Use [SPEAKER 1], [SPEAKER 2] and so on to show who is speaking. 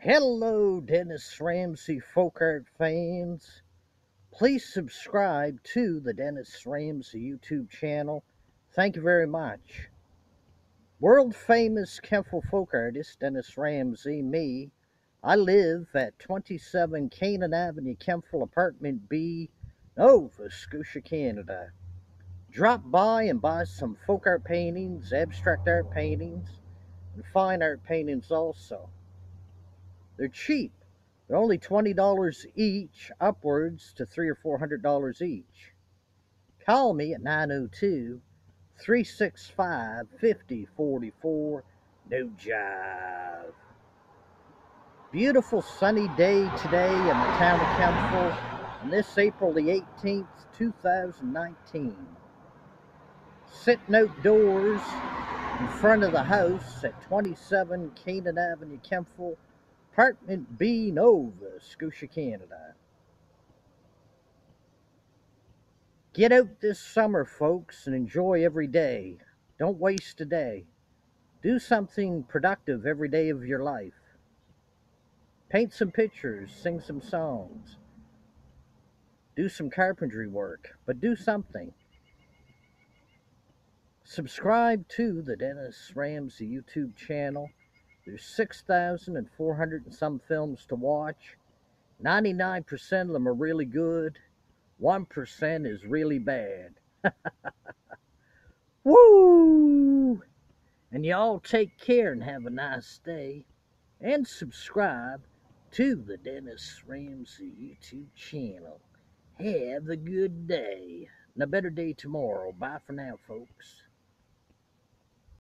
[SPEAKER 1] Hello, Dennis Ramsay folk art fans. Please subscribe to the Dennis Ramsay YouTube channel. Thank you very much. World famous Kentville folk artist Dennis Ramsay, me. I live at 27 Canaan Avenue, Kentville, Apartment B, Nova Scotia, Canada. Drop by and buy some folk art paintings, abstract art paintings, and fine art paintings also. They're cheap. They're only $20 each, upwards to three or four hundred dollars each. Call me at 902 365 5044. No jive. Beautiful sunny day today in the town of Kentville on this April the 18th, 2019. Sitting outdoors in front of the house at 27 Canaan Avenue, Kentville, Apartment B, Nova Scotia, Canada. Get out this summer, folks, and enjoy every day. Don't waste a day. Do something productive every day of your life. Paint some pictures, sing some songs, do some carpentry work, but do something. Subscribe to the Dennis Ramsay YouTube channel. There's 6,400 and some films to watch. 99% of them are really good. 1% is really bad. Woo! And y'all take care and have a nice day. And subscribe to the Dennis Ramsay YouTube channel. Have a good day and a better day tomorrow. Bye for now, folks.